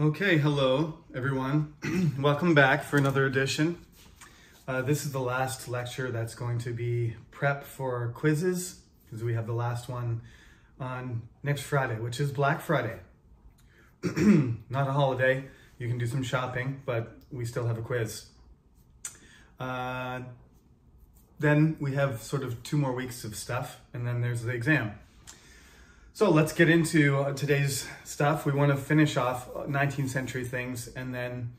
Okay, hello everyone. Welcome back for another edition. Uh, this is the last lecture that's going to be prep for quizzes because we have the last one on next Friday, which is Black Friday. Not a holiday, you can do some shopping, but we still have a quiz. Uh, then we have sort of two more weeks of stuff, and then there's the exam. So let's get into uh, today's stuff. We want to finish off 19th uh, century things, and then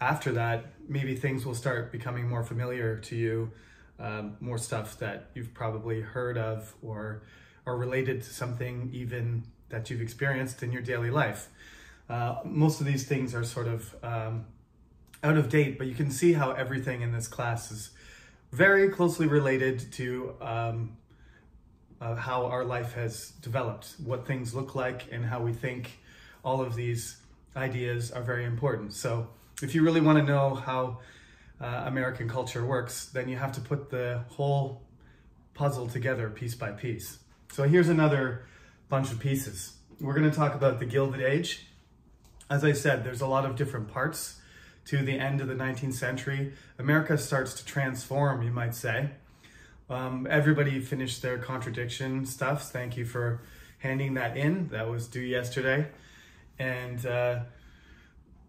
after that, maybe things will start becoming more familiar to you, um, more stuff that you've probably heard of or are related to something even that you've experienced in your daily life. Uh, most of these things are sort of um, out of date, but you can see how everything in this class is very closely related to um, uh, how our life has developed, what things look like, and how we think. All of these ideas are very important. So, if you really want to know how uh, American culture works, then you have to put the whole puzzle together piece by piece. So, here's another bunch of pieces. We're going to talk about the Gilded Age. As I said, there's a lot of different parts to the end of the 19th century. America starts to transform, you might say. Um, everybody finished their contradiction stuffs. Thank you for handing that in. That was due yesterday. And uh,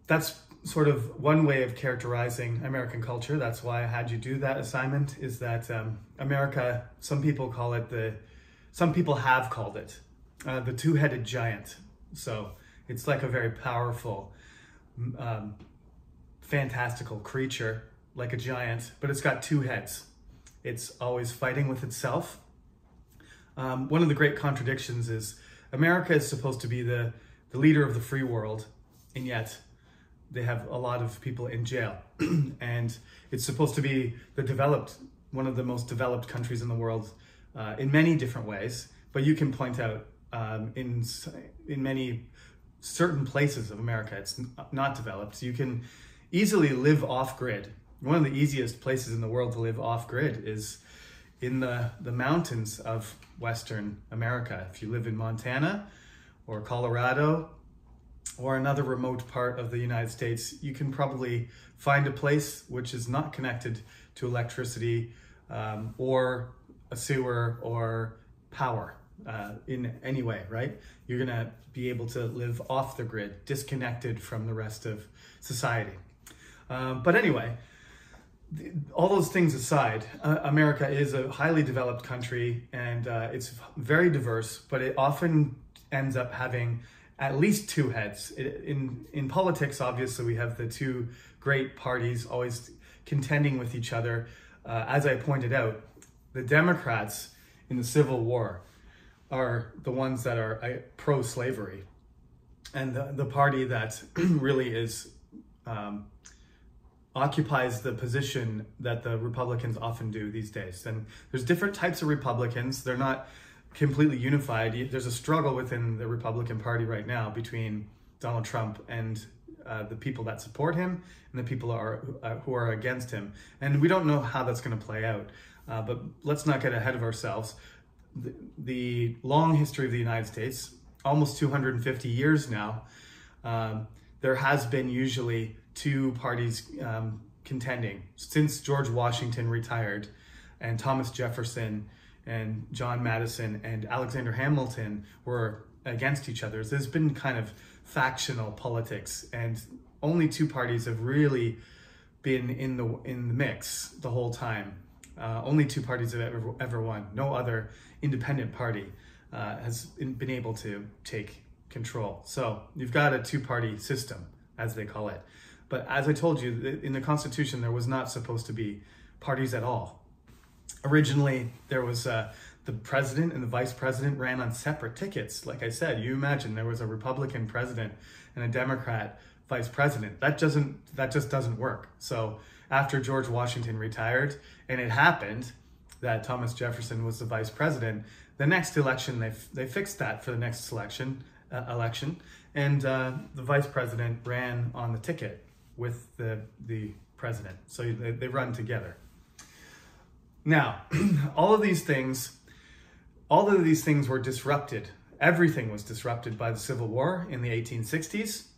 that's sort of one way of characterizing American culture. That's why I had you do that assignment is that um, America, some people call it the, some people have called it uh, the two-headed giant. So it's like a very powerful, um, fantastical creature, like a giant, but it's got two heads. It's always fighting with itself. Um, one of the great contradictions is America is supposed to be the, the leader of the free world, and yet they have a lot of people in jail. and it's supposed to be the developed, one of the most developed countries in the world uh, in many different ways. But you can point out um, in, in many certain places of America, it's not developed. You can easily live off grid one of the easiest places in the world to live off grid is in the, the mountains of Western America. If you live in Montana or Colorado or another remote part of the United States, you can probably find a place which is not connected to electricity um, or a sewer or power uh, in any way, right? You're gonna be able to live off the grid, disconnected from the rest of society. Um, but anyway, all those things aside, uh, America is a highly developed country and uh, it's very diverse, but it often ends up having at least two heads. It, in in politics, obviously, we have the two great parties always contending with each other. Uh, as I pointed out, the Democrats in the Civil War are the ones that are uh, pro-slavery, and the, the party that really is um, occupies the position that the Republicans often do these days. And there's different types of Republicans. They're not completely unified. There's a struggle within the Republican Party right now between Donald Trump and uh, the people that support him and the people are, uh, who are against him. And we don't know how that's going to play out. Uh, but let's not get ahead of ourselves. The, the, long history of the United States, almost 250 years now, um, there has been usually two parties um, contending since George Washington retired and Thomas Jefferson and John Madison and Alexander Hamilton were against each other. There's been kind of factional politics and only two parties have really been in the in the mix the whole time. Uh, only two parties have ever, ever won. No other independent party uh, has been able to take control. So you've got a two-party system, as they call it. But as I told you, in the Constitution, there was not supposed to be parties at all. Originally, there was uh, the president and the vice president ran on separate tickets. Like I said, you imagine there was a Republican president and a Democrat vice president. That doesn't that just doesn't work. So after George Washington retired, and it happened that Thomas Jefferson was the vice president, the next election they they fixed that for the next selection uh, election, and uh, the vice president ran on the ticket with the, the president. So they, they run together. Now, all of these things, all of these things were disrupted. Everything was disrupted by the Civil War in the 1860s.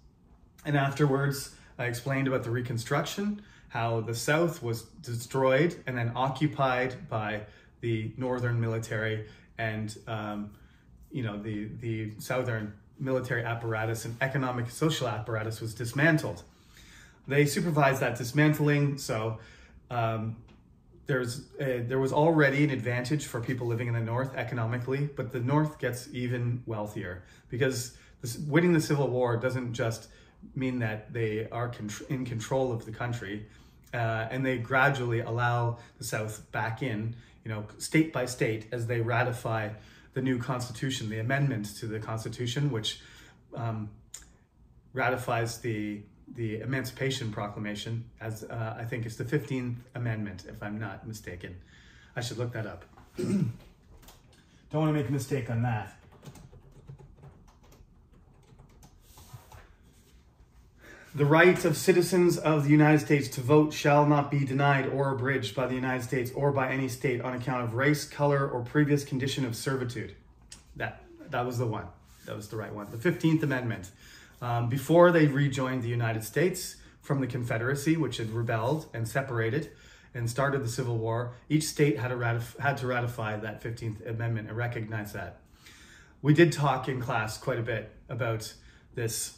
And afterwards, I explained about the Reconstruction, how the South was destroyed and then occupied by the Northern military and, um, you know, the, the Southern military apparatus and economic social apparatus was dismantled. They supervised that dismantling, so um, there's a, there was already an advantage for people living in the North economically, but the North gets even wealthier because this, winning the Civil War doesn't just mean that they are in control of the country, uh, and they gradually allow the South back in, you know, state by state as they ratify the new Constitution, the amendment to the Constitution, which um, ratifies the the Emancipation Proclamation, as uh, I think it's the 15th Amendment, if I'm not mistaken. I should look that up. Don't want to make a mistake on that. The right of citizens of the United States to vote shall not be denied or abridged by the United States or by any state on account of race, color, or previous condition of servitude. That, that was the one. That was the right one. The 15th Amendment. Um, before they rejoined the United States from the Confederacy, which had rebelled and separated and started the Civil War, each state had, ratif- had to ratify that 15th Amendment and recognize that. We did talk in class quite a bit about this.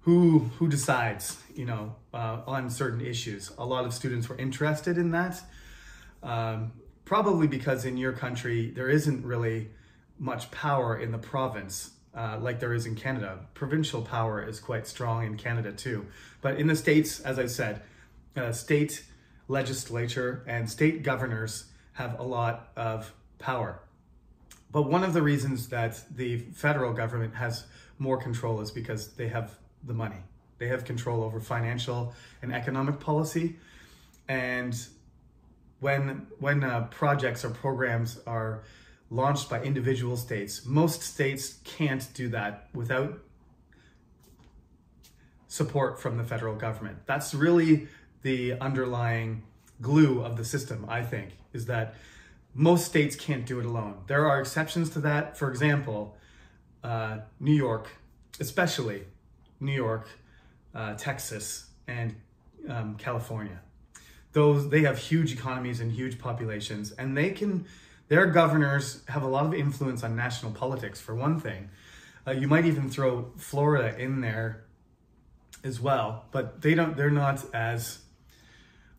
Who who decides you know uh, on certain issues? A lot of students were interested in that um, probably because in your country there isn't really much power in the province uh, like there is in Canada. Provincial power is quite strong in Canada too. But in the States, as I said, uh, state legislature and state governors have a lot of power. But one of the reasons that the federal government has more control is because they have the money. They have control over financial and economic policy. And when, when uh, projects or programs are launched by individual states. Most states can't do that without support from the federal government. That's really the underlying glue of the system, I think, is that most states can't do it alone. There are exceptions to that. For example, uh, New York, especially New York, uh, Texas, and um, California. Those they have huge economies and huge populations, and they can their governors have a lot of influence on national politics, for one thing. Uh, you might even throw Florida in there as well, but they don't. They're not as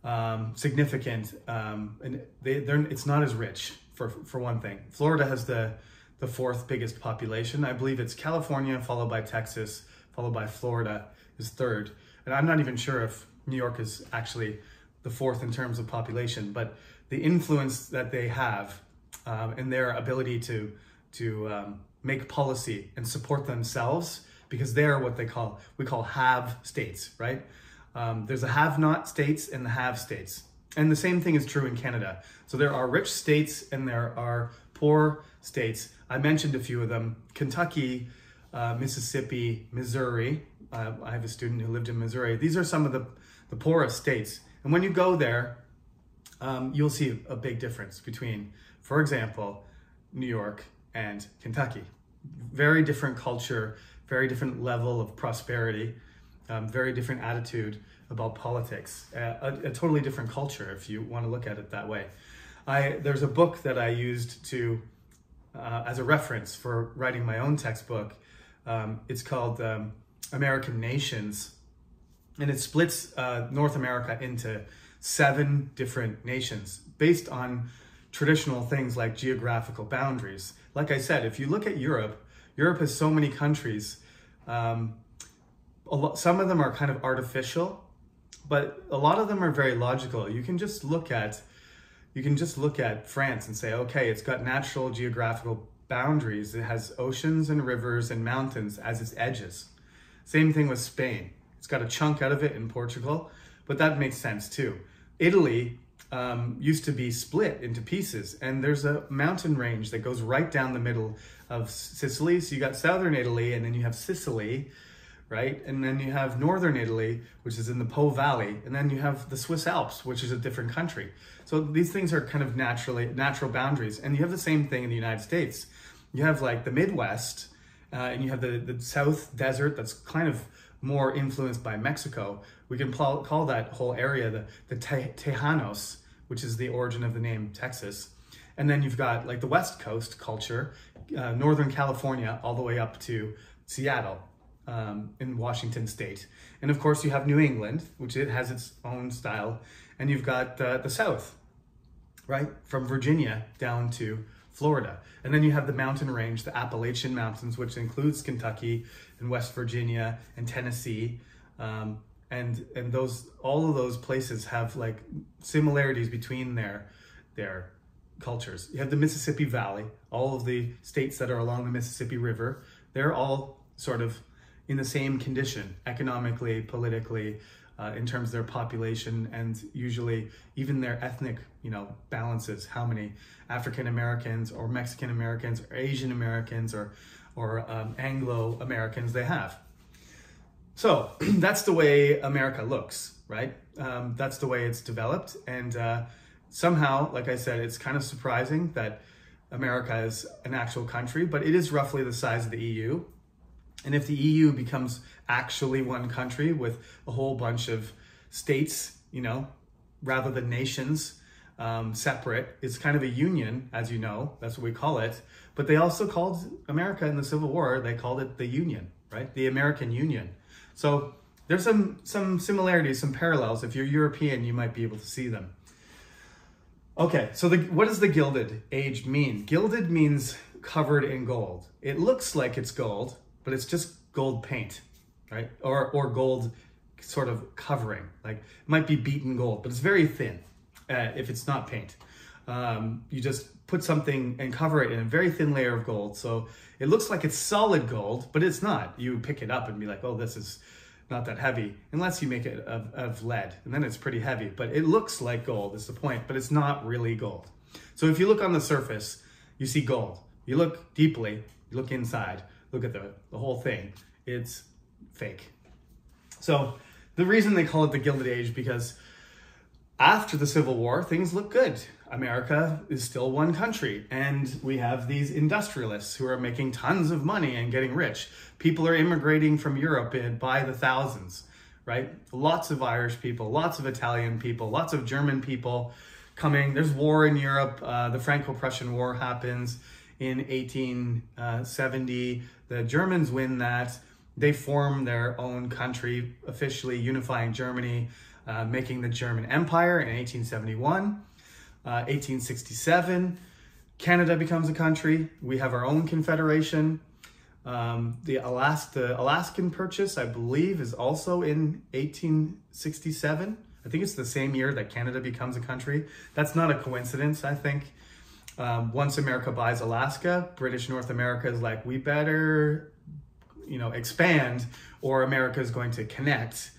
um, significant, um, and they, they're. It's not as rich for for one thing. Florida has the the fourth biggest population. I believe it's California, followed by Texas, followed by Florida is third, and I'm not even sure if New York is actually the fourth in terms of population, but the influence that they have um, and their ability to to um, make policy and support themselves because they're what they call we call have states, right? Um, there's a have-not states and the have states, and the same thing is true in Canada. So there are rich states and there are poor states. I mentioned a few of them: Kentucky, uh, Mississippi, Missouri. Uh, I have a student who lived in Missouri. These are some of the the poorest states, and when you go there, um, you'll see a big difference between for example, New York and Kentucky. Very different culture, very different level of prosperity, um, very different attitude about politics, uh, a, a, totally different culture if you want to look at it that way. I, there's a book that I used to uh, as a reference for writing my own textbook. Um, it's called um, American Nations, and it splits uh, North America into seven different nations based on traditional things like geographical boundaries. Like I said, if you look at Europe, Europe has so many countries. Um, lot, some of them are kind of artificial, but a lot of them are very logical. You can just look at you can just look at France and say, okay, it's got natural geographical boundaries. It has oceans and rivers and mountains as its edges. Same thing with Spain. It's got a chunk out of it in Portugal, but that makes sense too. Italy um, used to be split into pieces, and there's a mountain range that goes right down the middle of Sicily. So you got southern Italy, and then you have Sicily, right? And then you have northern Italy, which is in the Po Valley, and then you have the Swiss Alps, which is a different country. So these things are kind of naturally natural boundaries, and you have the same thing in the United States. You have like the Midwest, uh, and you have the the South Desert that's kind of more influenced by Mexico. We can call that whole area the, the Te- Tejanos, which is the origin of the name Texas. And then you've got like the West Coast culture, uh, Northern California, all the way up to Seattle um, in Washington State. And of course, you have New England, which it has its own style. And you've got uh, the South, right? From Virginia down to Florida. And then you have the mountain range, the Appalachian Mountains, which includes Kentucky and West Virginia and Tennessee. Um, and and those all of those places have like similarities between their their cultures. You have the Mississippi Valley, all of the states that are along the Mississippi River, they're all sort of in the same condition economically, politically, uh, in terms of their population and usually even their ethnic, you know, balances. How many African Americans or Mexican Americans or Asian Americans or or um, Anglo Americans they have. So that's the way America looks, right? Um, that's the way it's developed, and uh, somehow, like I said, it's kind of surprising that America is an actual country, but it is roughly the size of the EU. And if the EU becomes actually one country with a whole bunch of states, you know, rather than nations, um, separate, it's kind of a union, as you know, that's what we call it. But they also called America in the Civil War, they called it the Union, right? The American Union. So there's some, some similarities, some parallels. If you're European, you might be able to see them. Okay, so the, what does the Gilded Age mean? Gilded means covered in gold. It looks like it's gold, but it's just gold paint, right? Or, or gold sort of covering. Like it might be beaten gold, but it's very thin uh, if it's not paint. Um, you just put something and cover it in a very thin layer of gold. So it looks like it's solid gold, but it's not. You pick it up and be like, oh, this is not that heavy, unless you make it of, of lead, and then it's pretty heavy. But it looks like gold is the point, but it's not really gold. So if you look on the surface, you see gold. You look deeply, you look inside, look at the, the whole thing, it's fake. So the reason they call it the Gilded Age because after the Civil War, things look good. America is still one country, and we have these industrialists who are making tons of money and getting rich. People are immigrating from Europe by the thousands, right? Lots of Irish people, lots of Italian people, lots of German people coming. There's war in Europe. Uh, the Franco-Prussian War happens in 1870. The Germans win that. They form their own country, officially unifying Germany, uh, making the German Empire in 1871. 1867, uh, Canada becomes a country. We have our own confederation. Um, the, Alaska, the Alaskan Purchase, I believe, is also in 1867. I think it's the same year that Canada becomes a country. That's not a coincidence, I think. Um, once America buys Alaska, British North America is like, we better, you know, expand, or America is going to connect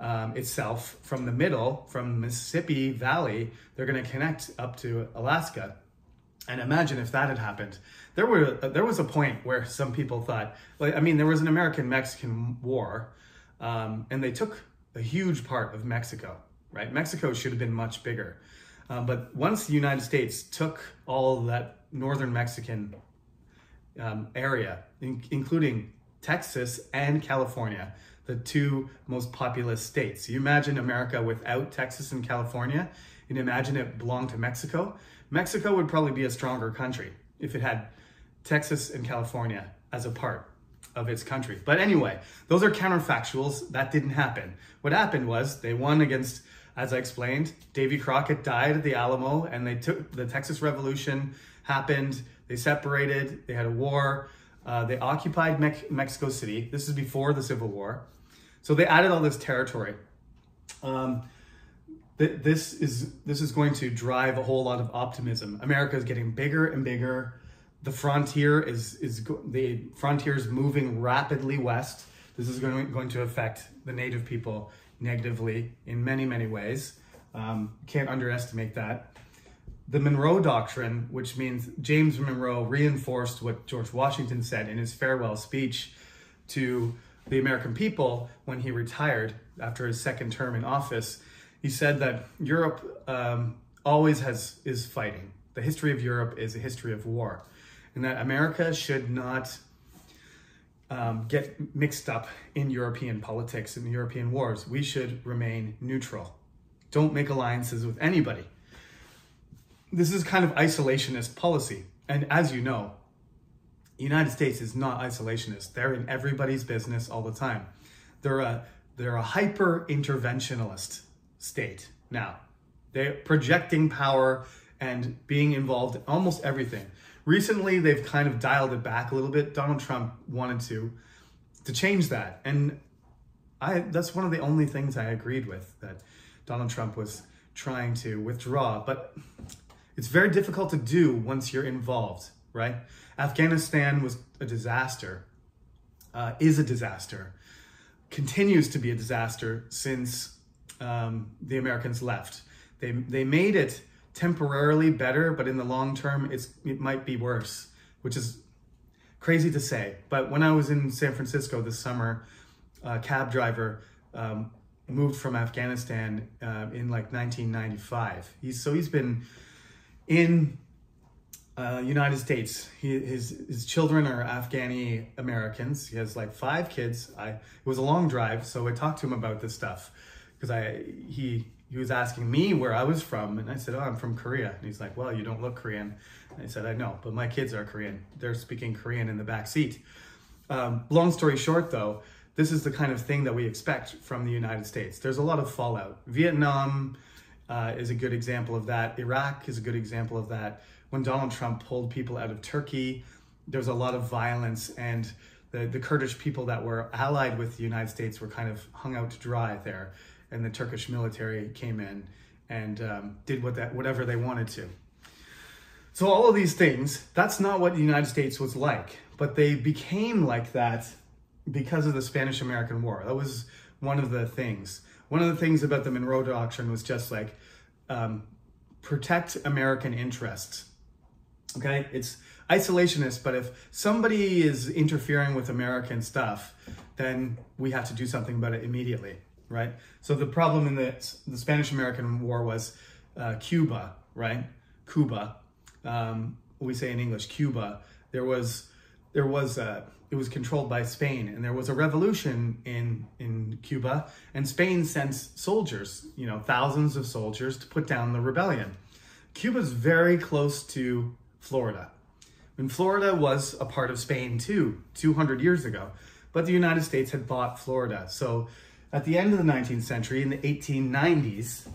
um, itself from the middle, from Mississippi Valley, they're going to connect up to Alaska. And imagine if that had happened. There were there was a point where some people thought, like, I mean, there was an American-Mexican war, um, and they took a huge part of Mexico. Right, Mexico should have been much bigger, um, but once the United States took all that northern Mexican um, area, in, including Texas and California, the two most populous states. You imagine America without Texas and California, and imagine it belonged to Mexico. Mexico would probably be a stronger country if it had Texas and California as a part of its country. But anyway, those are counterfactuals. That didn't happen. What happened was they won against, as I explained, Davy Crockett died at the Alamo, and they took the Texas Revolution happened. They separated. They had a war. Uh, they occupied Me- Mexico City. This is before the Civil War. So they added all this territory. Um, th- this is this is going to drive a whole lot of optimism. America is getting bigger and bigger. The frontier is is the frontier is moving rapidly west. This is going going to affect the native people negatively in many many ways. Um, can't underestimate that. The Monroe Doctrine, which means James Monroe reinforced what George Washington said in his farewell speech to the American people when he retired after his second term in office. He said that Europe um, always has is fighting. The history of Europe is a history of war, and that America should not um, get mixed up in European politics and European wars. We should remain neutral. Don't make alliances with anybody. This is kind of isolationist policy. And as you know, United States is not isolationist. They're in everybody's business all the time. They're a they're a hyper interventionalist state now. They're projecting power and being involved in almost everything. Recently, they've kind of dialed it back a little bit. Donald Trump wanted to to change that, and I that's one of the only things I agreed with that Donald Trump was trying to withdraw, but it's very difficult to do once you're involved, right? Afghanistan was a disaster, uh, is a disaster, continues to be a disaster since um, the Americans left. They, they made it temporarily better, but in the long term, it's, it might be worse, which is crazy to say. But when I was in San Francisco this summer, a cab driver um, moved from Afghanistan uh, in like 1995. He's, so he's been in uh, United States. He, his his children are Afghani Americans. He has like five kids. I it was a long drive, so I talked to him about this stuff because I he he was asking me where I was from, and I said, "Oh, I'm from Korea." And he's like, "Well, you don't look Korean." And I said, "I know, but my kids are Korean. They're speaking Korean in the back seat." Um, long story short, though, this is the kind of thing that we expect from the United States. There's a lot of fallout. Vietnam uh, is a good example of that. Iraq is a good example of that. When Donald Trump pulled people out of Turkey, there was a lot of violence, and the, the Kurdish people that were allied with the United States were kind of hung out to dry there. And the Turkish military came in and um, did what that, whatever they wanted to. So, all of these things, that's not what the United States was like, but they became like that because of the Spanish American War. That was one of the things. One of the things about the Monroe Doctrine was just like um, protect American interests. Okay, it's isolationist, but if somebody is interfering with American stuff, then we have to do something about it immediately, right? So the problem in the, the Spanish American War was uh, Cuba, right? Cuba. Um, we say in English, Cuba. There was there was a it was controlled by Spain, and there was a revolution in in Cuba, and Spain sent soldiers, you know, thousands of soldiers to put down the rebellion. Cuba's very close to Florida. And Florida was a part of Spain too, 200 years ago, but the United States had bought Florida. So at the end of the 19th century, in the 1890s,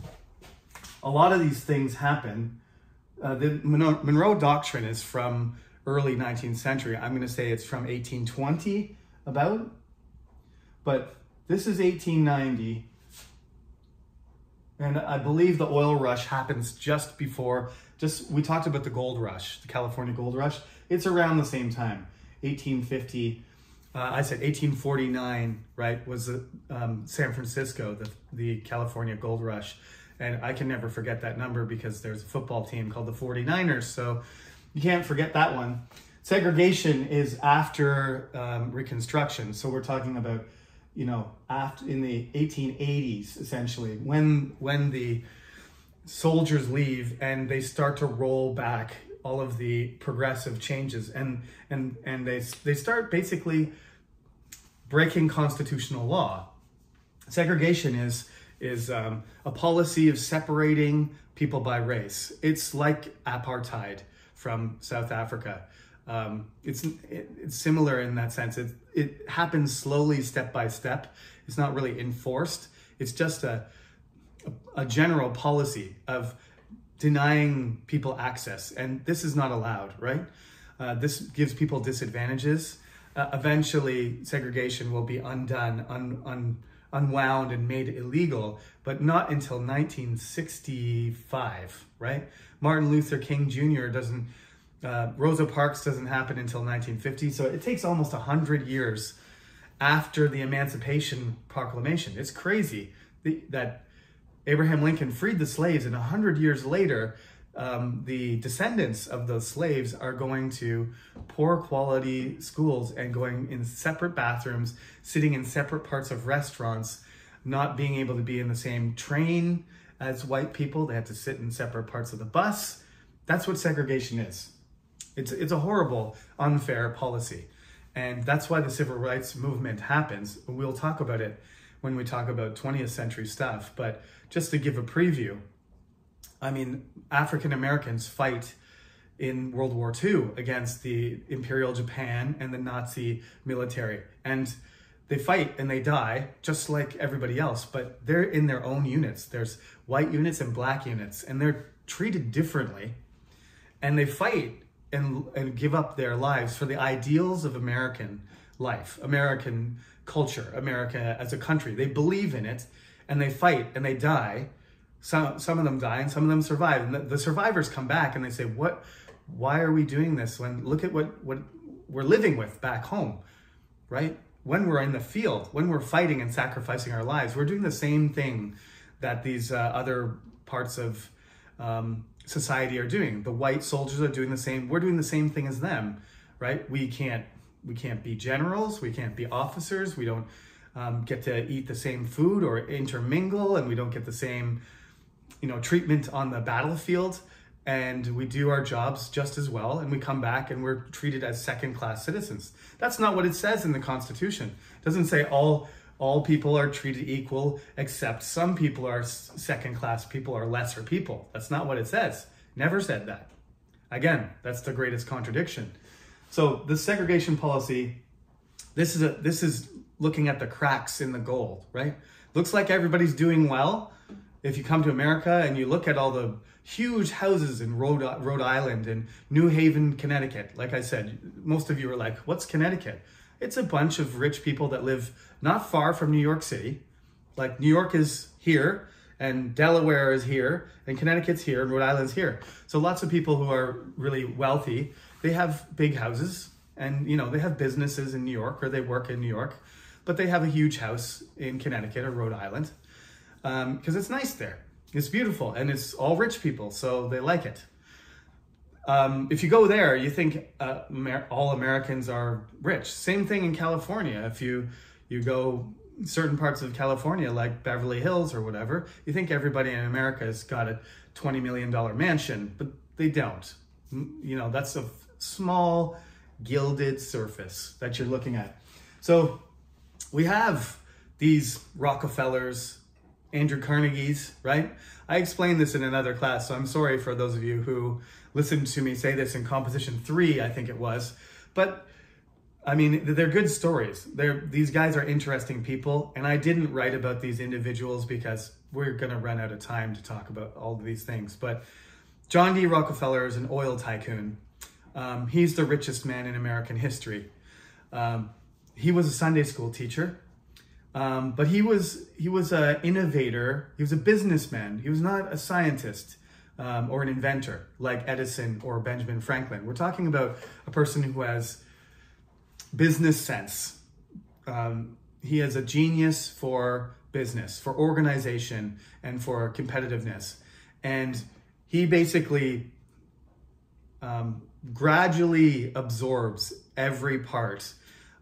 a lot of these things happen. Uh, the Monroe Doctrine is from early 19th century. I'm going to say it's from 1820 about, but this is 1890. And I believe the oil rush happens just before, just, we talked about the gold rush, the California gold rush. It's around the same time, 1850. Uh, I said 1849, right, was um, San Francisco, the, the California gold rush. And I can never forget that number because there's a football team called the 49ers. So you can't forget that one. Segregation is after um, Reconstruction. So we're talking about, you know, after in the 1880s, essentially, when when the soldiers leave and they start to roll back all of the progressive changes and and and they they start basically breaking constitutional law. Segregation is is um, a policy of separating people by race. It's like apartheid from South Africa. Um, it's it, it's similar in that sense. It it happens slowly, step by step. It's not really enforced. It's just a a, a general policy of denying people access, and this is not allowed, right? Uh, this gives people disadvantages. Uh, eventually, segregation will be undone, un, un, unwound, and made illegal, but not until 1965, right? Martin Luther King Jr. doesn't, uh, Rosa Parks doesn't happen until 1950. So it takes almost 100 years after the Emancipation Proclamation. It's crazy that Abraham Lincoln freed the slaves, and 100 years later, um, the descendants of those slaves are going to poor quality schools and going in separate bathrooms, sitting in separate parts of restaurants, not being able to be in the same train as white people. They had to sit in separate parts of the bus. That's what segregation is. It's, it's a horrible, unfair policy. And that's why the civil rights movement happens. We'll talk about it when we talk about 20th century stuff. But just to give a preview, I mean, African Americans fight in World War II against the Imperial Japan and the Nazi military. And they fight and they die just like everybody else, but they're in their own units. There's white units and black units, and they're treated differently. And they fight and, and give up their lives for the ideals of American life, American culture, America as a country. They believe in it and they fight and they die. Some, some of them die and some of them survive. And the, the survivors come back and they say, what, why are we doing this when look at what, what we're living with back home, right? When we're in the field, when we're fighting and sacrificing our lives, we're doing the same thing that these uh, other parts of um, society are doing. The white soldiers are doing the same. We're doing the same thing as them, right? We can't we can't be generals. We can't be officers. We don't um, get to eat the same food or intermingle, and we don't get the same you know treatment on the battlefield. And we do our jobs just as well, and we come back and we're treated as second class citizens. That's not what it says in the Constitution. It doesn't say all all people are treated equal, except some people are second class people or lesser people. That's not what it says. Never said that. Again, that's the greatest contradiction. So the segregation policy, this is a this is looking at the cracks in the gold, right? Looks like everybody's doing well. If you come to America and you look at all the huge houses in Rhode, Rhode Island and New Haven, Connecticut, like I said, most of you are like, what's Connecticut? It's a bunch of rich people that live not far from New York City. Like New York is here and Delaware is here and Connecticut's here and Rhode Island's here. So lots of people who are really wealthy, they have big houses and you know, they have businesses in New York or they work in New York, but they have a huge house in Connecticut or Rhode Island because um, it's nice there. It's beautiful and it's all rich people, so they like it. Um, if you go there, you think uh, Amer- all Americans are rich. Same thing in California. If you you go certain parts of California, like Beverly Hills or whatever, you think everybody in America has got a twenty million dollar mansion, but they don't. You know, that's a small gilded surface that you're looking at. So we have these Rockefellers, Andrew Carnegie's, right? I explained this in another class, so I'm sorry for those of you who listened to me say this in composition three, I think it was. But I mean, they're good stories. They're these guys are interesting people, and I didn't write about these individuals because we're going to run out of time to talk about all of these things. But John D. Rockefeller is an oil tycoon. Um, he's the richest man in American history. Um, he was a Sunday school teacher, um, but he was he was an innovator. He was a businessman. He was not a scientist um, or an inventor like Edison or Benjamin Franklin. We're talking about a person who has business sense. Um, he has a genius for business, for organization, and for competitiveness. And he basically um, gradually absorbs every part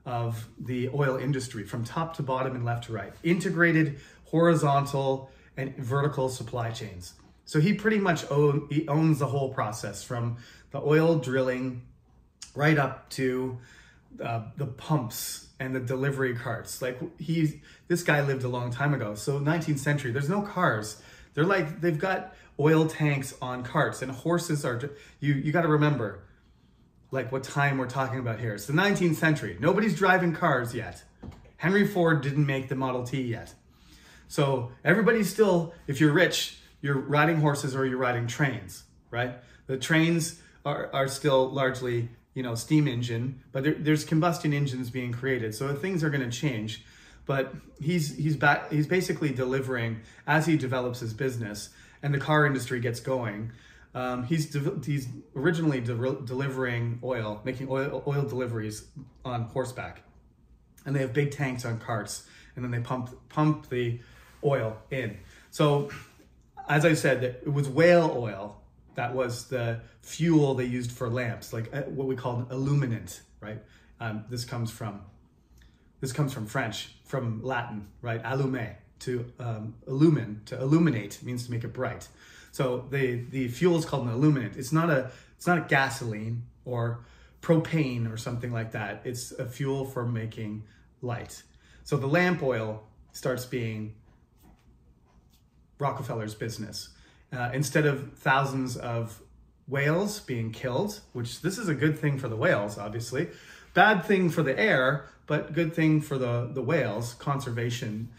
of the oil industry from top to bottom and left to right, integrated horizontal and vertical supply chains. So he pretty much own, he owns the whole process from the oil drilling right up to uh, the pumps and the delivery carts. Like he, this guy lived a long time ago. So 19th century, there's no cars. They're like, they've got oil tanks on carts and horses are, you, you got to remember like what time we're talking about here. It's the 19th century. Nobody's driving cars yet. Henry Ford didn't make the Model T yet. So everybody's still, if you're rich, you're riding horses or you're riding trains, right? The trains are, are still largely, you know, steam engine, but there, there's combustion engines being created. So things are going to change. But he's he's back. He's basically delivering as he develops his business, and the car industry gets going. Um, he's de- he's originally de- delivering oil, making oil oil deliveries on horseback, and they have big tanks on carts, and then they pump pump the oil in. So as I said, it was whale oil that was the fuel they used for lamps, like uh, what we call an illuminant, right? Um, this comes from this comes from French, from Latin, right? Allumer to um, illumine, to illuminate means to make it bright. So the the fuel is called an illuminant. It's not a it's not a gasoline or propane or something like that. It's a fuel for making light. So the lamp oil starts being Rockefeller's business. Uh, instead of thousands of whales being killed, which this is a good thing for the whales, obviously, bad thing for the air, but good thing for the, the whales, conservation.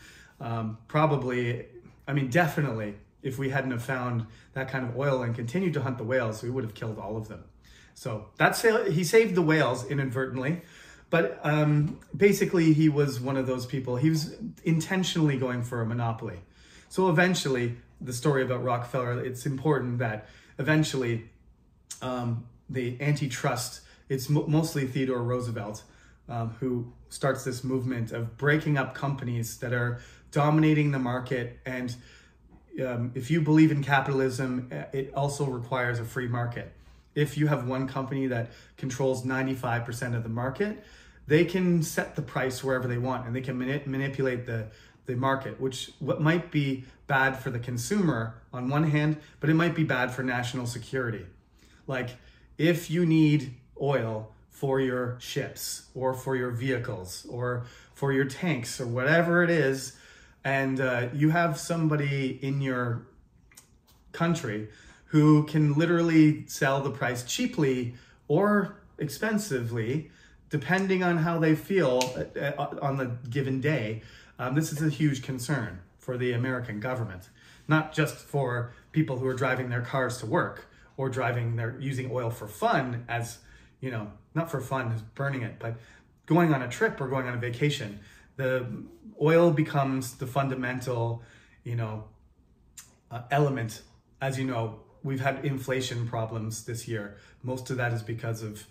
Um, probably, I mean, definitely, if we hadn't have found that kind of oil and continued to hunt the whales, we would have killed all of them. So that's he saved the whales inadvertently, but um, basically he was one of those people. He was intentionally going for a monopoly. So eventually, the story about Rockefeller, it's important that eventually um, the antitrust, it's mostly Theodore Roosevelt um, who starts this movement of breaking up companies that are dominating the market. And um, if you believe in capitalism, uh, it also requires a free market. If you have one company that controls 95% of the market, they can set the price wherever they want and they can mani- manipulate the, the market, which what might be bad for the consumer on one hand, but it might be bad for national security. Like if you need oil for your ships or for your vehicles or for your tanks or whatever it is, and uh, you have somebody in your country who can literally sell the price cheaply or expensively, depending on how they feel uh, uh, on the given day. Um, this is a huge concern for the American government, not just for people who are driving their cars to work or driving their using oil for fun as you know not for fun as burning it but going on a trip or going on a vacation the oil becomes the fundamental you know uh, element as you know we've had inflation problems this year most of that is because of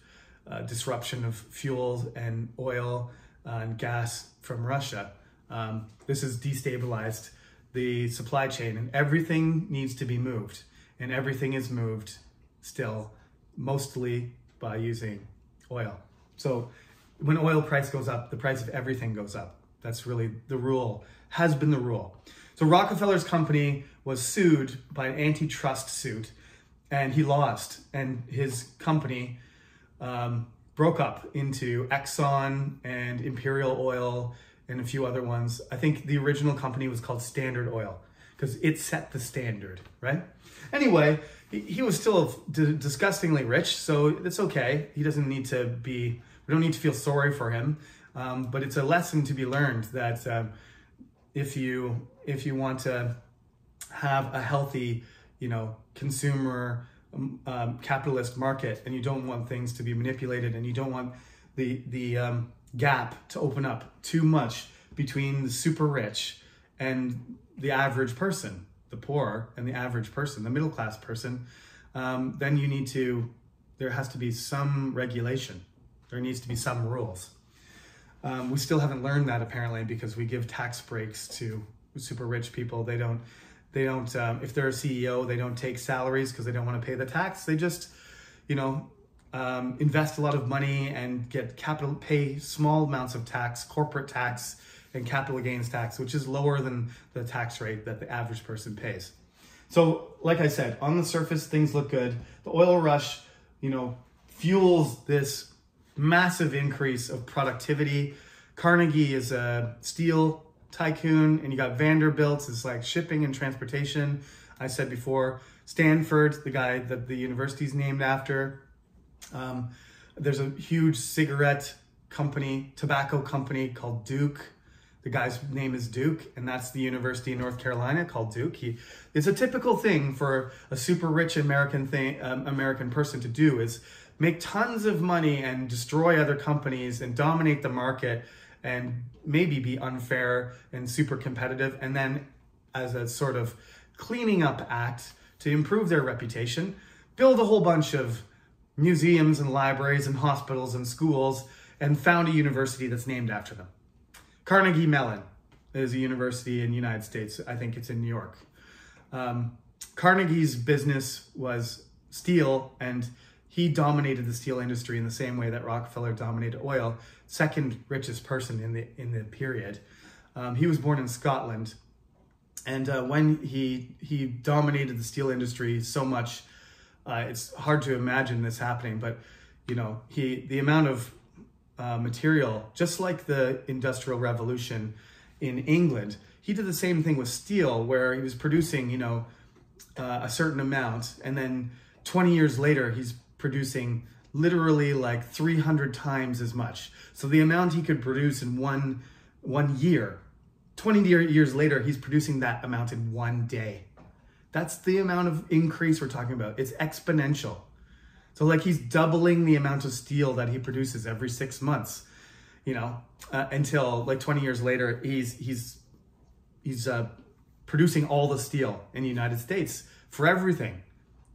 uh, disruption of fuels and oil and gas from russia um, this has destabilized the supply chain and everything needs to be moved and everything is moved still mostly by using oil. So when oil price goes up, the price of everything goes up. That's really the rule, has been the rule. So Rockefeller's company was sued by an antitrust suit and he lost and his company um, broke up into Exxon and Imperial Oil and a few other ones. I think the original company was called Standard Oil because it set the standard, right? Anyway, he, he was still disgustingly rich, so it's okay. He doesn't need to be, we don't need to feel sorry for him. Um, but it's a lesson to be learned that um, if you if you want to have a healthy, you know, consumer um, um capitalist market, and you don't want things to be manipulated, and you don't want the the um, gap to open up too much between the super rich and the average person, the poor and the average person, the middle class person, um, then you need to, there has to be some regulation. There needs to be some rules. Um, we still haven't learned that apparently because we give tax breaks to super rich people. They don't, they don't, um, if they're a CEO, they don't take salaries because they don't want to pay the tax. They just, you know, um, invest a lot of money and get capital, pay small amounts of tax, corporate tax, and capital gains tax, which is lower than the tax rate that the average person pays. So, like I said, on the surface, things look good. The oil rush, you know, fuels this massive increase of productivity. Carnegie is a steel tycoon, and you got Vanderbilt is like shipping and transportation. I said before, Stanford, the guy that the university is named after. Um, there's a huge cigarette company, tobacco company called Duke. The guy's name is Duke, and that's the University in North Carolina called Duke. He, it's a typical thing for a super rich American thing, um, American person to do is make tons of money and destroy other companies and dominate the market and maybe be unfair and super competitive. And then, as a sort of cleaning up act to improve their reputation, build a whole bunch of museums and libraries and hospitals and schools and found a university that's named after them. Carnegie Mellon is a university in the United States. I think it's in New York. Um, Carnegie's business was steel, and he dominated the steel industry in the same way that Rockefeller dominated oil. Second richest person in the in the period. Um, he was born in Scotland, and uh, when he he dominated the steel industry so much, uh, it's hard to imagine this happening. But you know, he the amount of uh, material, just like the Industrial Revolution in England, he did the same thing with steel, where he was producing, you know, uh, a certain amount, and then 20 years later, he's producing literally like 300 times as much. So the amount he could produce in one one year, 20 years later, he's producing that amount in one day. That's the amount of increase we're talking about. It's exponential. So like he's doubling the amount of steel that he produces every six months, you know, uh, until like 20 years later, he's he's he's uh, producing all the steel in the United States for everything,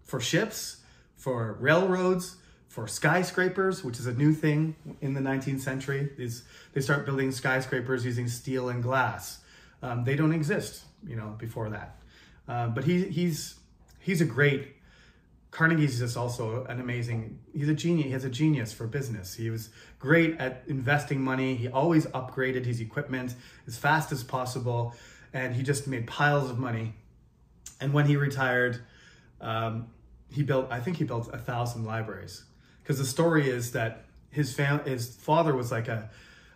for ships, for railroads, for skyscrapers, which is a new thing in the 19th century. Is they start building skyscrapers using steel and glass. Um, they don't exist, you know, before that. Uh, but he he's he's a great Carnegie's just also an amazing, he's a genius, he has a genius for business. He was great at investing money. He always upgraded his equipment as fast as possible. And he just made piles of money. And when he retired, um, he built, I think he built a thousand libraries. Because the story is that his, fam- his father was like a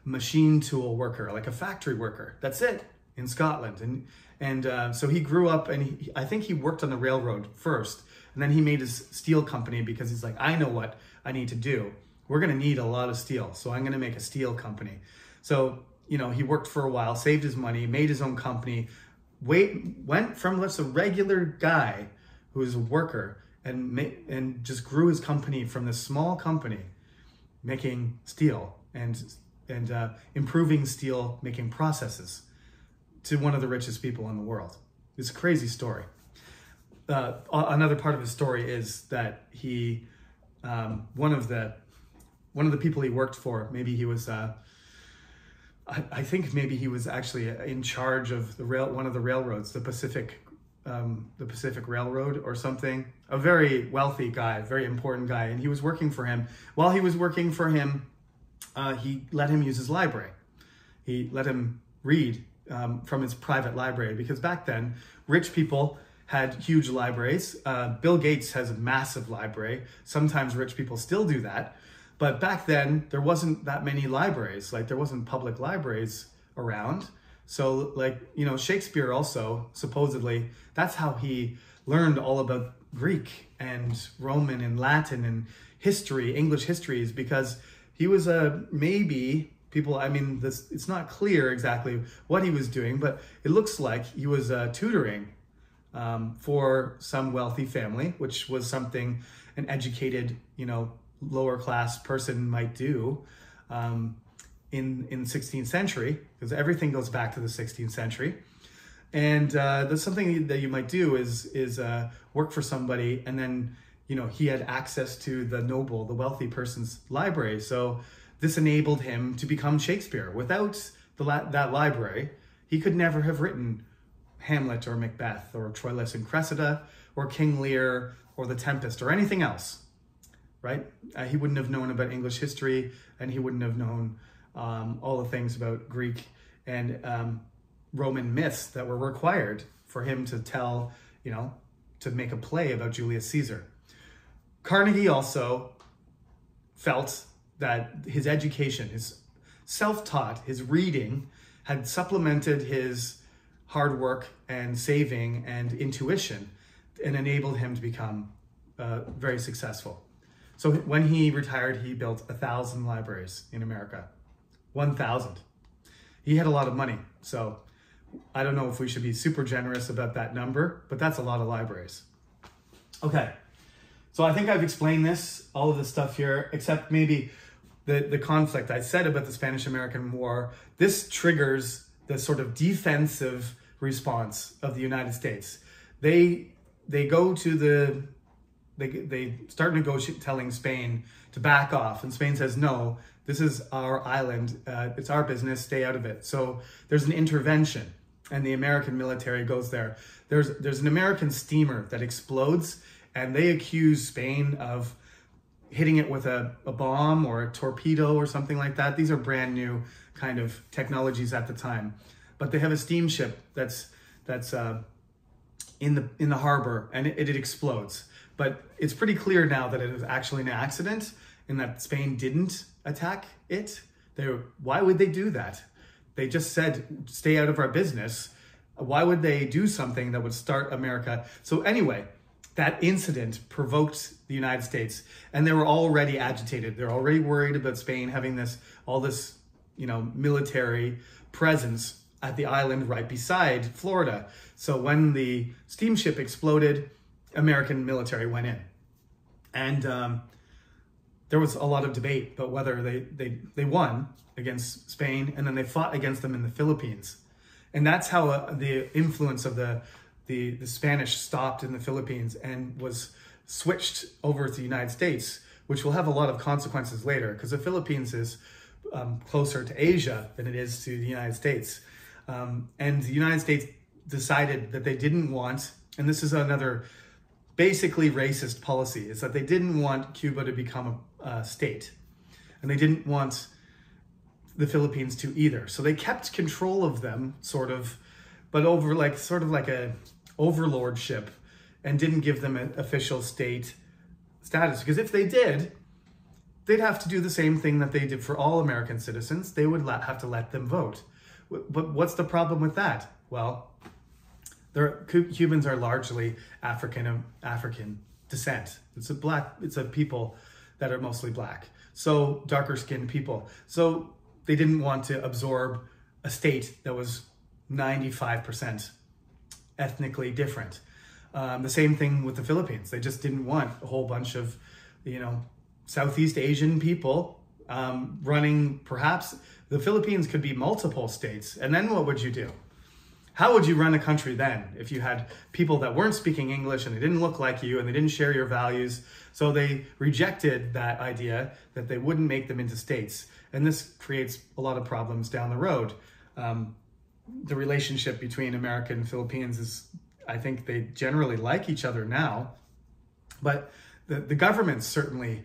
machine tool worker, like a factory worker. That's it in Scotland. And, and uh, so he grew up and he, I think he worked on the railroad first and then he made his steel company because he's like, I know what I need to do. We're going to need a lot of steel. So I'm going to make a steel company. So, you know, he worked for a while, saved his money, made his own company, wait, went from just a regular guy who's a worker and, and just grew his company from this small company making steel and, and uh, improving steel making processes to one of the richest people in the world. It's a crazy story uh, another part of his story is that he um, one of the one of the people he worked for maybe he was uh, I, I, think maybe he was actually in charge of the rail one of the railroads the Pacific um, the Pacific Railroad or something a very wealthy guy very important guy and he was working for him while he was working for him uh, he let him use his library he let him read um, from his private library because back then rich people had huge libraries. Uh, Bill Gates has a massive library. Sometimes rich people still do that. But back then, there wasn't that many libraries. Like, there wasn't public libraries around. So, like, you know, Shakespeare also, supposedly, that's how he learned all about Greek and Roman and Latin and history, English history, is because he was a maybe people i mean this it's not clear exactly what he was doing but it looks like he was uh, tutoring um, for some wealthy family, which was something an educated, you know, lower class person might do. Um, in in 16th century, because everything goes back to the 16th century. And uh, that's something that you might do is is uh, work for somebody, and then you know he had access to the noble, the wealthy person's library. So this enabled him to become Shakespeare. Without the that library, he could never have written Hamlet or Macbeth or Troilus and Cressida or King Lear or The Tempest or anything else, right? Uh, he wouldn't have known about English history and he wouldn't have known um, all the things about Greek and um, Roman myths that were required for him to tell, you know, to make a play about Julius Caesar. Carnegie also felt that his education, his self taught, his reading had supplemented his hard work and saving and intuition and enabled him to become uh, very successful. So when he retired, he built a thousand libraries in America. 1,000. He had a lot of money. So I don't know if we should be super generous about that number, but that's a lot of libraries. Okay. So I think I've explained this, all of this stuff here, except maybe the, the conflict I said about the Spanish American War. This triggers the sort of defensive response of the United States. They they go to the they they start negotiating, telling Spain to back off, and Spain says no. This is our island. Uh, it's our business. Stay out of it. So there's an intervention, and the American military goes there. There's there's an American steamer that explodes, and they accuse Spain of hitting it with a, a bomb or a torpedo or something like that. These are brand new kind of technologies at the time. But they have a steamship that's that's uh, in the in the harbor and it, it explodes. But it's pretty clear now that it was actually an accident and that Spain didn't attack it. They why would they do that? They just said, stay out of our business. Why would they do something that would start America? So anyway, that incident provoked the United States and they were already agitated. They're already worried about Spain having this, all this, you know, military presence at the island right beside Florida. So when the steamship exploded, American military went in. And um, there was a lot of debate about whether they, they, they won against Spain and then they fought against them in the Philippines. And that's how uh, the influence of the, the, the Spanish stopped in the Philippines and was switched over to the United States, which will have a lot of consequences later because the Philippines is um, closer to Asia than it is to the United States. Um, and the United States decided that they didn't want, and this is another basically racist policy, is that they didn't want Cuba to become a, a state. And they didn't want the Philippines to either. So they kept control of them, sort of, but over like sort of like a overlordship and didn't give them an official state status. Because if they did, they'd have to do the same thing that they did for all American citizens. They would have to let them vote. But what's the problem with that? Well, Cubans are largely African um, African descent. It's a black. It's a people that are mostly black. So darker skinned people. So they didn't want to absorb a state that was 95% ethnically different. Um, the same thing with the Philippines. They just didn't want a whole bunch of, you know, Southeast Asian people um, running perhaps the Philippines could be multiple states. And then what would you do? How would you run a country then if you had people that weren't speaking English and they didn't look like you and they didn't share your values? So they rejected that idea that they wouldn't make them into states. And this creates a lot of problems down the road. Um, the relationship between America and Philippines is, I think they generally like each other now, but the, the governments certainly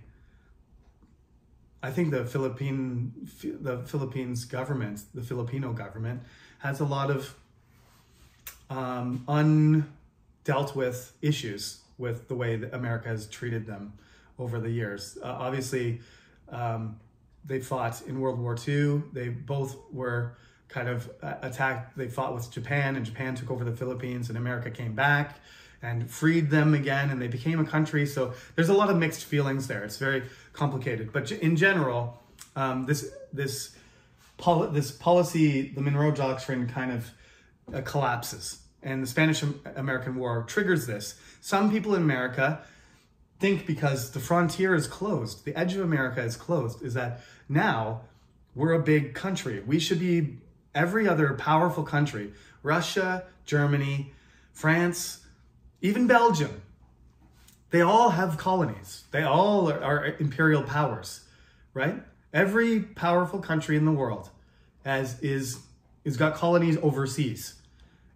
I think the Philippine the Philippines government, the Filipino government, has a lot of um, undealt with issues with the way that America has treated them over the years. Uh, obviously, um, they fought in World War II. They both were kind of uh, attacked. They fought with Japan, and Japan took over the Philippines, and America came back and freed them again and they became a country. So there's a lot of mixed feelings there. It's very complicated. But in general, um, this this pol- this policy, the Monroe Doctrine, kind of uh, collapses, and the Spanish American War triggers this. Some people in America think because the frontier is closed, the edge of America is closed, is that now we're a big country. We should be every other powerful country, Russia, Germany, France, even Belgium, they all have colonies. They all are, imperial powers, right? Every powerful country in the world has is is got colonies overseas,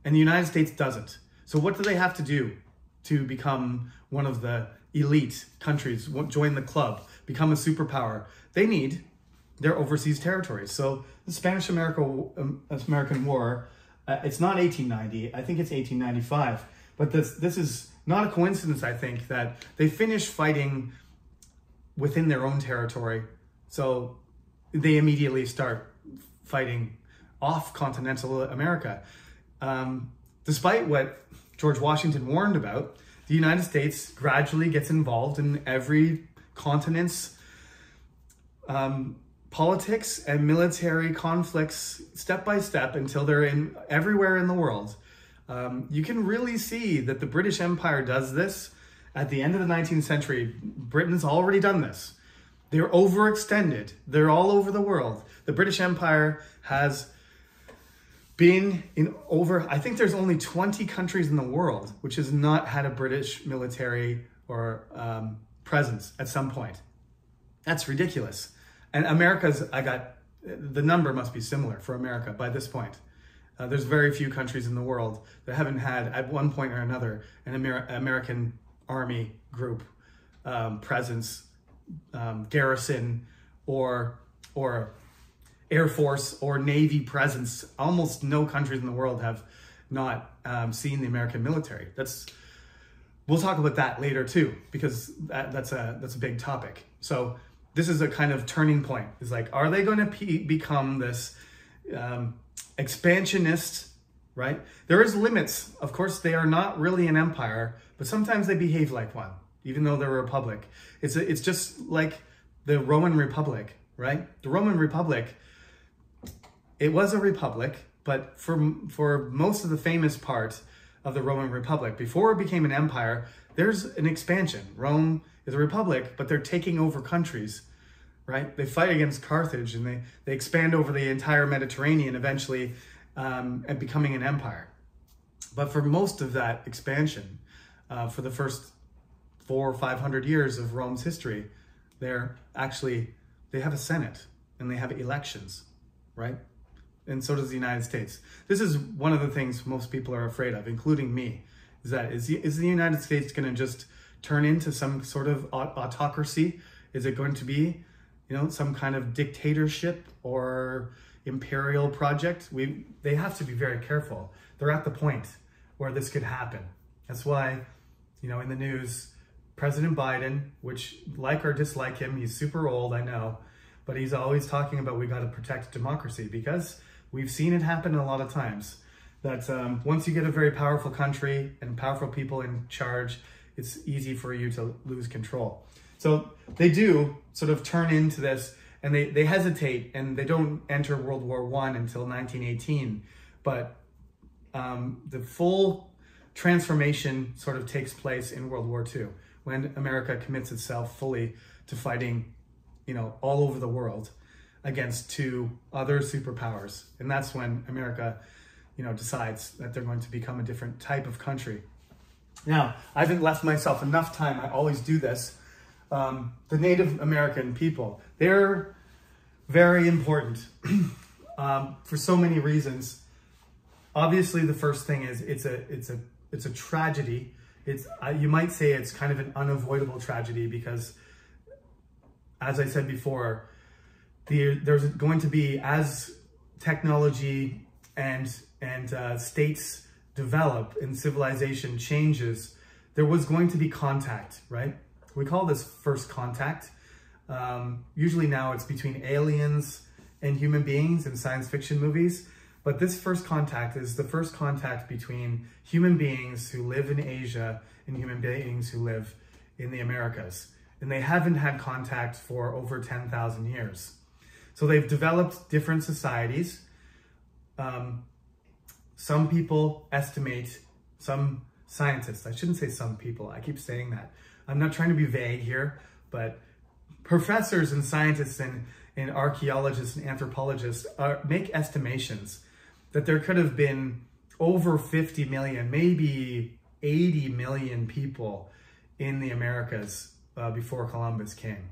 and the United States doesn't. So what do they have to do to become one of the elite countries, join the club, become a superpower? They need their overseas territories. So the Spanish um, American War, uh, it's not 1890. I think it's 1895 but this this is not a coincidence, I think, that they finish fighting within their own territory. So they immediately start fighting off continental America. Um, despite what George Washington warned about, the United States gradually gets involved in every continent's um, politics and military conflicts step by step until they're in everywhere in the world. Um, you can really see that the British Empire does this at the end of the 19th century. Britain's already done this. They're overextended. They're all over the world. The British Empire has been in over, I think there's only 20 countries in the world which has not had a British military or um, presence at some point. That's ridiculous. And America's, I got, the number must be similar for America by this point. Uh, there's very few countries in the world that haven't had, at one point or another, an Amer- American army group um, presence, um, garrison, or or air force or navy presence. Almost no countries in the world have not um, seen the American military. That's we'll talk about that later too, because that, that's a that's a big topic. So this is a kind of turning point. It's like, are they going to become this um, expansionist, right? There is limits. Of course, they are not really an empire, but sometimes they behave like one, even though they're a republic. It's, a, it's just like the Roman Republic, right? The Roman Republic, it was a republic, but for, for most of the famous part of the Roman Republic, before it became an empire, there's an expansion. Rome is a republic, but they're taking over countries, right? They fight against Carthage and they, they expand over the entire Mediterranean eventually um, and becoming an empire. But for most of that expansion, uh, for the first four or 500 years of Rome's history, they're actually, they have a Senate and they have elections, right? And so does the United States. This is one of the things most people are afraid of, including me, is that is the, is the United States going to just turn into some sort of autocracy? Is it going to be, you know, some kind of dictatorship or imperial project? We they have to be very careful. They're at the point where this could happen. That's why, you know, in the news, President Biden, which like or dislike him, he's super old, I know, but he's always talking about we got to protect democracy because we've seen it happen a lot of times that um, once you get a very powerful country and powerful people in charge, it's easy for you to lose control. So they do sort of turn into this and they, they hesitate and they don't enter World War One until 1918. But um, the full transformation sort of takes place in World War II when America commits itself fully to fighting, you know, all over the world against two other superpowers. And that's when America you know, decides that they're going to become a different type of country. Now, I haven't left myself enough time. I always do this. Um, the Native American people, they're very important um, for so many reasons. Obviously, the first thing is it's a it's a it's a tragedy. It's uh, you might say it's kind of an unavoidable tragedy because, as I said before, the, there's going to be as technology and and uh, states develop and civilization changes, there was going to be contact, right? We call this first contact. Um, usually now it's between aliens and human beings in science fiction movies. But this first contact is the first contact between human beings who live in Asia and human beings who live in the Americas. And they haven't had contact for over 10,000 years. So they've developed different societies. Um, some people estimate, some scientists, I shouldn't say some people, I keep saying that. I'm not trying to be vague here, but professors and scientists and, and archaeologists and anthropologists are, make estimations that there could have been over 50 million, maybe 80 million people in the Americas uh, before Columbus came.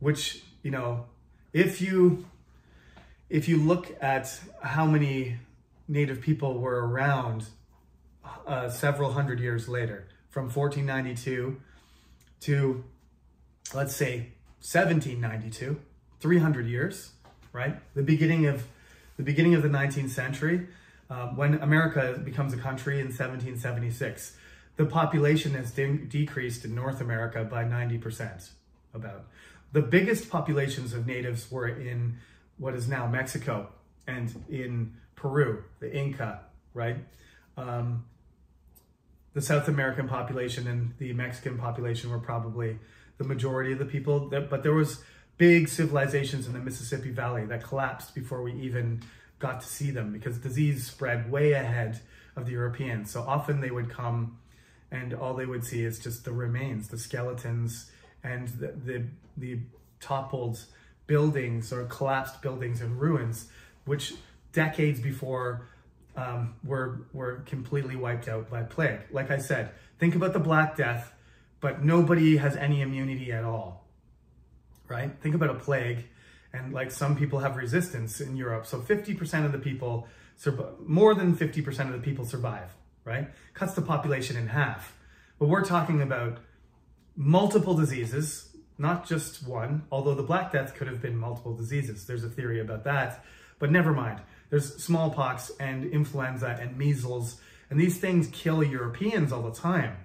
Which, you know, if you if you look at how many native people were around uh, several hundred years later, from 1492 to, let's say, 1792, 300 years, right? The beginning of the beginning of the 19th century, uh, when America becomes a country in 1776, the population has de decreased in North America by 90%, about. The biggest populations of natives were in what is now Mexico and in Peru, the Inca, right? Um, the South American population and the Mexican population were probably the majority of the people, that, but there was big civilizations in the Mississippi Valley that collapsed before we even got to see them because disease spread way ahead of the Europeans. So often they would come and all they would see is just the remains, the skeletons and the, the, the toppled buildings or collapsed buildings and ruins, which decades before um, were, were completely wiped out by plague. Like I said, think about the Black Death, but nobody has any immunity at all, right? Think about a plague, and like some people have resistance in Europe. So 50% of the people, more than 50% of the people survive, right? Cuts the population in half. But we're talking about multiple diseases, not just one, although the Black Death could have been multiple diseases. There's a theory about that, but never mind. There's smallpox and influenza and measles, and these things kill Europeans all the time.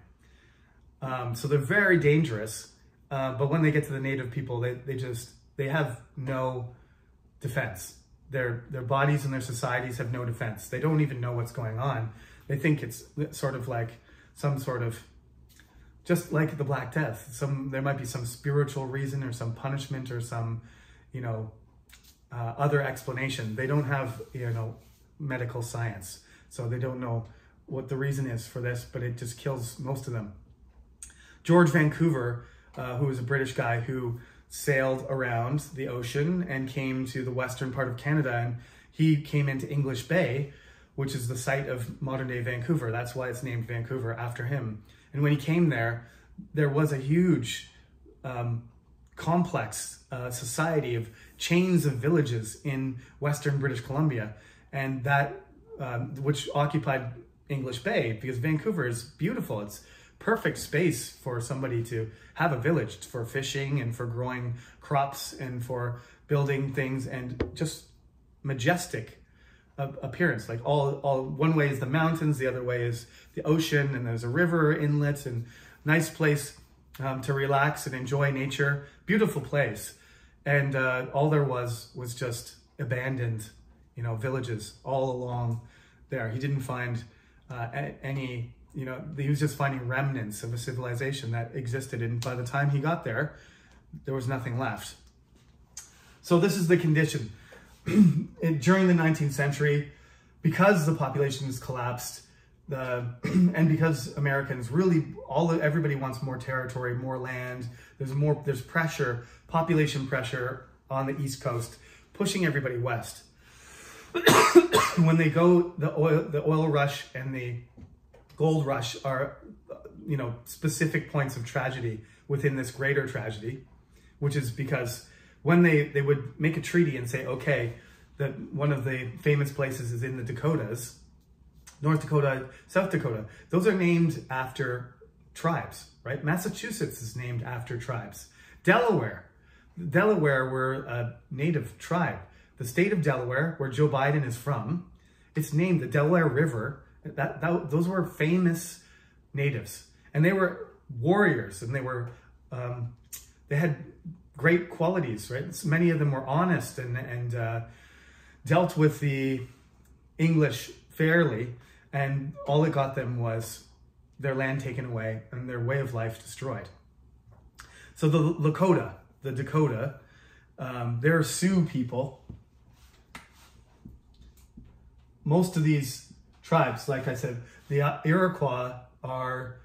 Um, so they're very dangerous. Uh, but when they get to the native people, they, they just, they have no defense. Their, their bodies and their societies have no defense. They don't even know what's going on. They think it's sort of like some sort of, just like the Black Death. Some, there might be some spiritual reason or some punishment or some, you know, uh, other explanation. They don't have, you know, medical science. So they don't know what the reason is for this, but it just kills most of them. George Vancouver, uh, who was a British guy who sailed around the ocean and came to the western part of Canada, and he came into English Bay, which is the site of modern day Vancouver. That's why it's named Vancouver after him. And when he came there, there was a huge um, complex uh, society of chains of villages in western British Columbia, and that um, which occupied English Bay because Vancouver is beautiful. It's perfect space for somebody to have a village for fishing and for growing crops and for building things and just majestic appearance. Like all, all one way is the mountains, the other way is the ocean, and there's a river inlet and nice place um, to relax and enjoy nature. Beautiful place, and uh, all there was was just abandoned, you know, villages all along there. He didn't find uh, any, you know, he was just finding remnants of a civilization that existed. And by the time he got there, there was nothing left. So this is the condition. During the 19th century, because the population has collapsed, the and because Americans really all everybody wants more territory, more land. There's more there's pressure, population pressure on the East Coast, pushing everybody west. when they go, the oil, the oil rush and the gold rush are, you know, specific points of tragedy within this greater tragedy, which is because when they, they would make a treaty and say, okay, that one of the famous places is in the Dakotas, North Dakota, South Dakota, those are named after tribes, right? Massachusetts is named after tribes. Delaware, Delaware were a native tribe. The state of Delaware, where Joe Biden is from, it's named the Delaware River. That, that Those were famous natives. And they were warriors and they were, um, they had great qualities, right? So many of them were honest and, and uh, dealt with the English fairly. And all it got them was their land taken away and their way of life destroyed. So the Lakota, the Dakota, um, they're Sioux people most of these tribes, like I said, the Iroquois are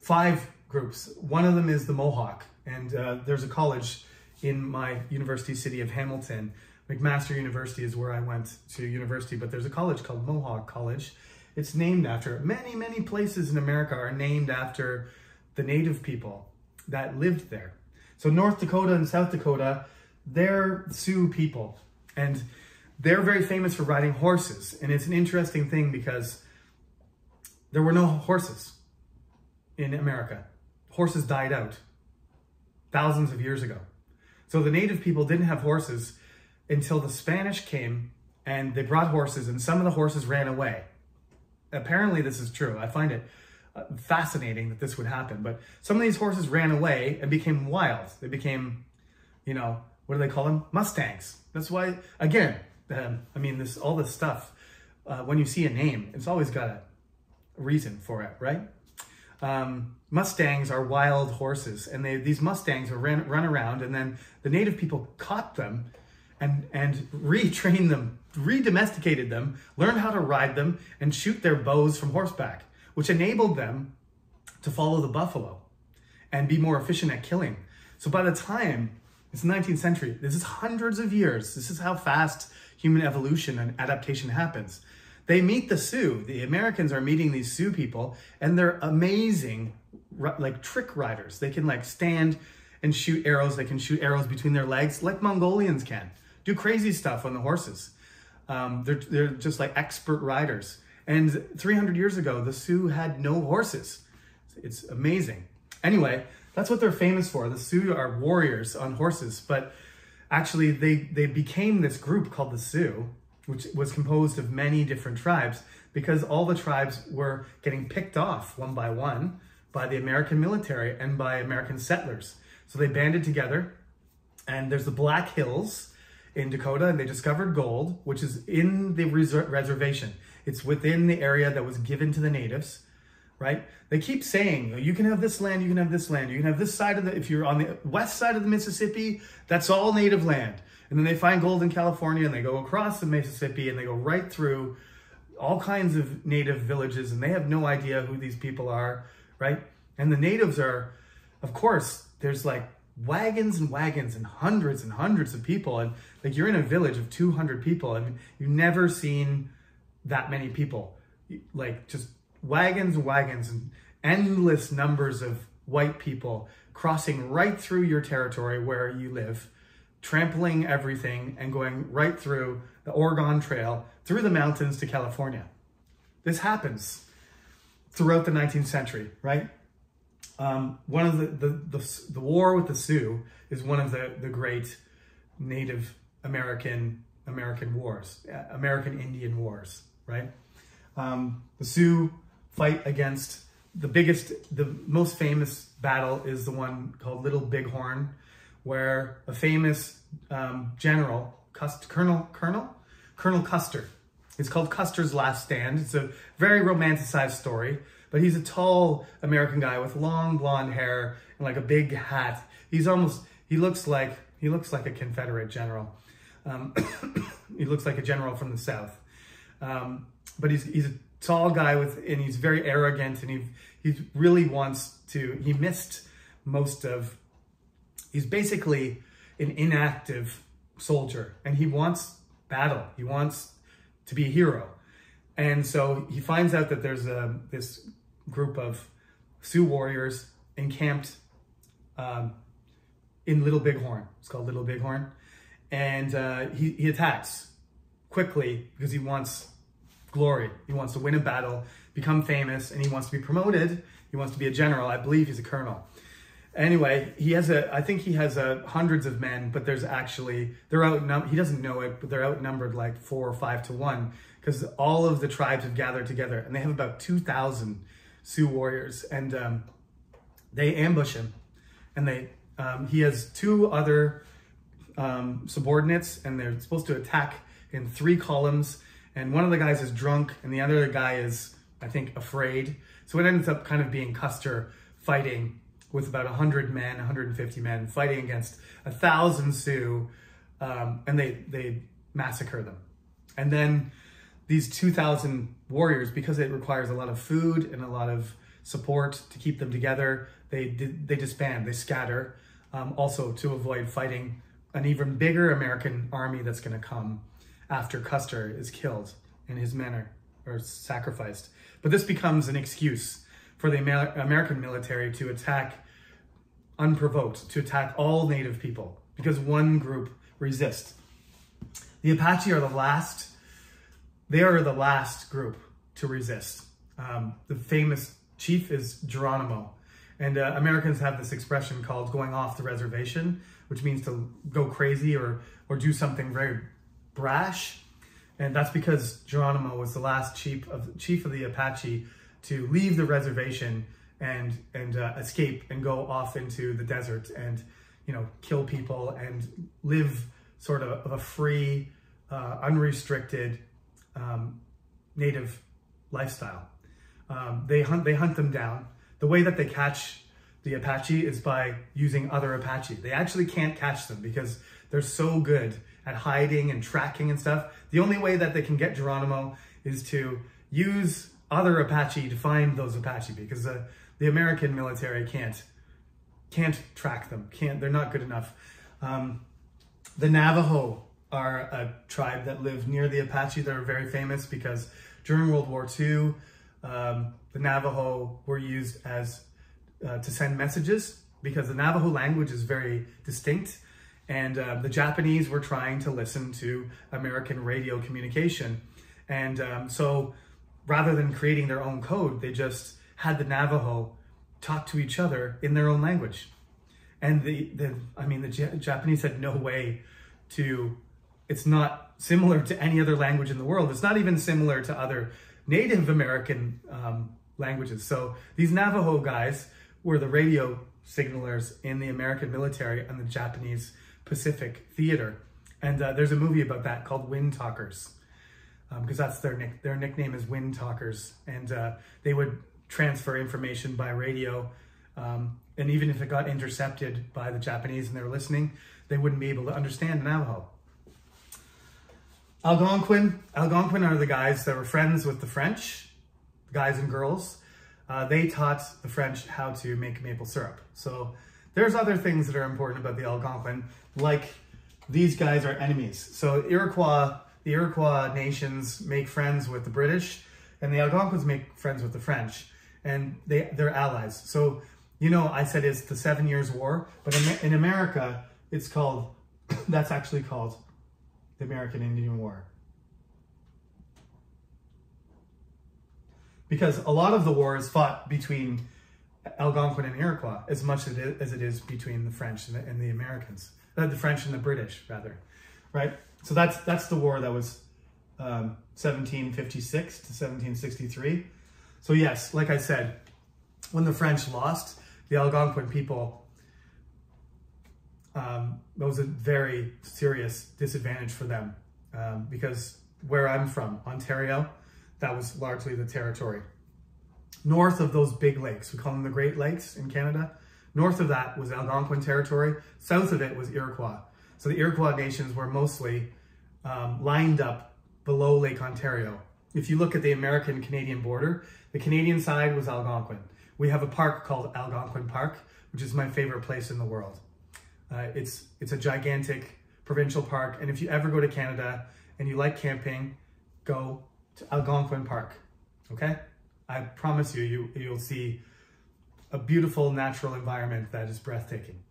five groups. One of them is the Mohawk, and uh, there's a college in my university city of Hamilton. McMaster University is where I went to university, but there's a college called Mohawk College. It's named after, many, many places in America are named after the native people that lived there. So North Dakota and South Dakota, they're Sioux people. And they're very famous for riding horses. And it's an interesting thing because there were no horses in America. Horses died out thousands of years ago. So the native people didn't have horses until the Spanish came and they brought horses and some of the horses ran away. Apparently this is true. I find it uh, fascinating that this would happen. But some of these horses ran away and became wild. They became, you know, what do they call them? Mustangs. That's why, again, um, I mean, this all this stuff, uh, when you see a name, it's always got a reason for it, right? Um, Mustangs are wild horses, and they these Mustangs are ran, run around, and then the native people caught them and and retrained them, re-domesticated them, learned how to ride them, and shoot their bows from horseback, which enabled them to follow the buffalo and be more efficient at killing. So by the time it's the 19th century, this is hundreds of years. This is how fast human evolution and adaptation happens. They meet the Sioux. The Americans are meeting these Sioux people, and they're amazing, like trick riders. They can like stand and shoot arrows. They can shoot arrows between their legs, like Mongolians can. Do crazy stuff on the horses. Um, they're they're just like expert riders. And 300 years ago, the Sioux had no horses. It's amazing. Anyway, that's what they're famous for. The Sioux are warriors on horses, but actually they, they became this group called the Sioux, which was composed of many different tribes because all the tribes were getting picked off one by one by the American military and by American settlers. So they banded together, and there's the Black Hills in Dakota, and they discovered gold, which is in the reservation. It's within the area that was given to the natives, right? They keep saying, oh, you can have this land, you can have this land, you can have this side of the, if you're on the west side of the Mississippi, that's all native land. And then they find gold in California and they go across the Mississippi and they go right through all kinds of native villages and they have no idea who these people are, right? And the natives are, of course, there's like wagons and wagons and hundreds and hundreds of people. And like you're in a village of 200 people and you've never seen that many people. Like just wagons and wagons and endless numbers of white people crossing right through your territory where you live, trampling everything and going right through the Oregon Trail, through the mountains to California. This happens throughout the 19th century, right? Um, one of the, the, the, the, war with the Sioux is one of the, the great Native American American wars, American Indian wars, right? Um, the Sioux fight against the biggest, the most famous battle is the one called Little Bighorn, where a famous um, general, Cust Colonel, Colonel, Colonel Custer. It's called Custer's Last Stand. It's a very romanticized story, but he's a tall American guy with long blonde hair and like a big hat. He's almost, he looks like, he looks like a Confederate general. Um, he looks like a general from the South. Um, but he's, he's a tall guy with, and he's very arrogant and he, he really wants to, he missed most of, he's basically an inactive soldier and he wants battle. He wants to be a hero. And so he finds out that there's a, this group of Sioux warriors encamped um, in Little Bighorn. It's called Little Bighorn. And uh, he, he attacks quickly because he wants glory. He wants to win a battle, become famous, and he wants to be promoted. He wants to be a general. I believe he's a colonel. Anyway, he has a, I think he has a hundreds of men, but there's actually, they're outnumbered, he doesn't know it, but they're outnumbered like four or five to one because all of the tribes have gathered together and they have about 2,000 Sioux warriors and um, they ambush him and they, um, he has two other um, subordinates and they're supposed to attack in three columns and one of the guys is drunk and the other guy is, I think, afraid. So it ends up kind of being Custer fighting with about 100 men, 150 men, fighting against a thousand Sioux, um, and they, they massacre them. And then these 2,000 warriors, because it requires a lot of food and a lot of support to keep them together, they, they disband, they scatter, um, also to avoid fighting an even bigger American army that's going to come after Custer is killed and his men are, are sacrificed. But this becomes an excuse for the American military to attack unprovoked, to attack all native people because one group resists. The Apache are the last, they are the last group to resist. Um, the famous chief is Geronimo. And uh, Americans have this expression called going off the reservation, which means to go crazy or, or do something very brash. And that's because Geronimo was the last chief of, chief of the Apache to leave the reservation and, and uh, escape and go off into the desert and, you know, kill people and live sort of, of a free, uh, unrestricted um, native lifestyle. Um, they hunt they hunt them down. The way that they catch the Apache is by using other Apache. They actually can't catch them because they're so good at hiding and tracking and stuff. The only way that they can get Geronimo is to use other Apache to find those Apache because uh, the American military can't can't track them. Can't they're not good enough. Um, the Navajo are a tribe that live near the Apache. They're very famous because during World War II, um, the Navajo were used as uh, to send messages because the Navajo language is very distinct and uh, the Japanese were trying to listen to American radio communication. And um, so rather than creating their own code, they just had the Navajo talk to each other in their own language. And the, the I mean, the J Japanese had no way to, it's not similar to any other language in the world. It's not even similar to other Native American um, languages. So these Navajo guys were the radio signalers in the American military and the Japanese Pacific Theater. And uh, there's a movie about that called Wind Talkers, because um, that's their nick their nickname is Wind Talkers, and uh, they would transfer information by radio. Um, and even if it got intercepted by the Japanese and they were listening, they wouldn't be able to understand Navajo. Algonquin, Algonquin are the guys that were friends with the French, guys and girls. Uh, they taught the French how to make maple syrup. So there's other things that are important about the Algonquin, like these guys are enemies. So Iroquois, the Iroquois nations make friends with the British, and the Algonquins make friends with the French, and they, they're allies. So, you know, I said it's the Seven Years' War, but in, America, it's called, that's actually called the American Indian War. Because a lot of the war is fought between Algonquin and Iroquois as much as it is between the French and the, and the Americans, uh, the French and the British, rather, right? So that's that's the war that was um, 1756 to 1763. So yes, like I said, when the French lost, the Algonquin people um, that was a very serious disadvantage for them um, because where I'm from, Ontario, that was largely the territory. North of those big lakes, we call them the Great Lakes in Canada, north of that was Algonquin territory, south of it was Iroquois. So the Iroquois nations were mostly um, lined up below Lake Ontario. If you look at the American-Canadian border, the Canadian side was Algonquin. We have a park called Algonquin Park, which is my favorite place in the world. Uh, it's, it's a gigantic provincial park. And if you ever go to Canada and you like camping, go to Algonquin Park, okay? I promise you, you you'll see a beautiful natural environment that is breathtaking.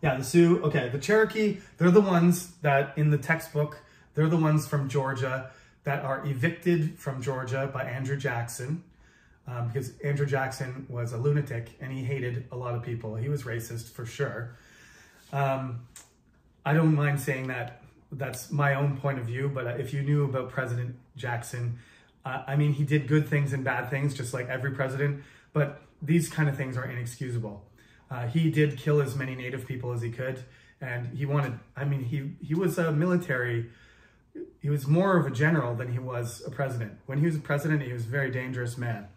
Yeah, the Sioux, okay, the Cherokee, they're the ones that in the textbook, they're the ones from Georgia that are evicted from Georgia by Andrew Jackson um, because Andrew Jackson was a lunatic and he hated a lot of people. He was racist for sure. Um, I don't mind saying that that's my own point of view, but if you knew about President Jackson, uh, I mean, he did good things and bad things, just like every president, but these kind of things are inexcusable. Uh, he did kill as many native people as he could, and he wanted, I mean, he, he was a military, he was more of a general than he was a president. When he was a president, he was a very dangerous man.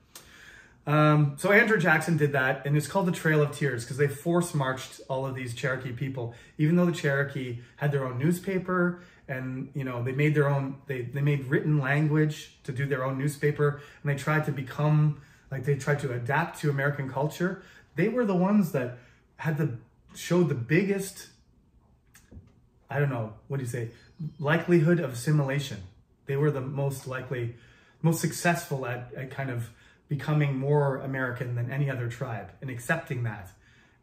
Um, so Andrew Jackson did that, and it's called the Trail of Tears because they force marched all of these Cherokee people, even though the Cherokee had their own newspaper and you know they made their own they they made written language to do their own newspaper, and they tried to become like they tried to adapt to American culture. They were the ones that had the showed the biggest I don't know what do you say likelihood of assimilation. They were the most likely, most successful at, at kind of becoming more American than any other tribe and accepting that.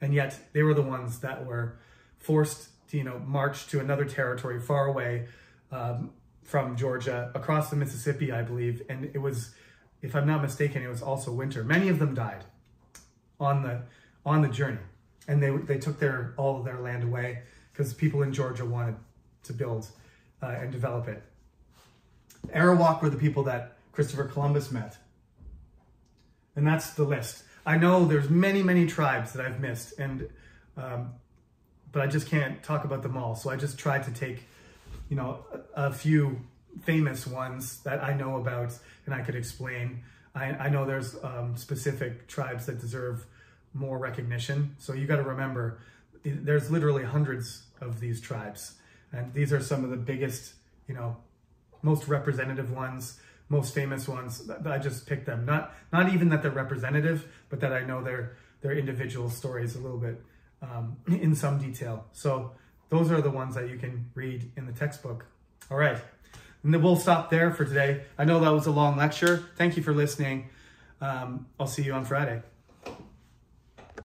And yet they were the ones that were forced to, you know, march to another territory far away um, from Georgia, across the Mississippi, I believe. And it was, if I'm not mistaken, it was also winter. Many of them died on the on the journey. And they, they took their all of their land away because people in Georgia wanted to build uh, and develop it. Arawak were the people that Christopher Columbus met and that's the list. I know there's many, many tribes that I've missed, and um, but I just can't talk about them all. So I just tried to take, you know, a, a few famous ones that I know about and I could explain. I, I know there's um, specific tribes that deserve more recognition. So you got to remember, there's literally hundreds of these tribes. And these are some of the biggest, you know, most representative ones most famous ones. I just picked them. Not not even that they're representative, but that I know their their individual stories a little bit um, in some detail. So those are the ones that you can read in the textbook. All right, and then we'll stop there for today. I know that was a long lecture. Thank you for listening. Um, I'll see you on Friday.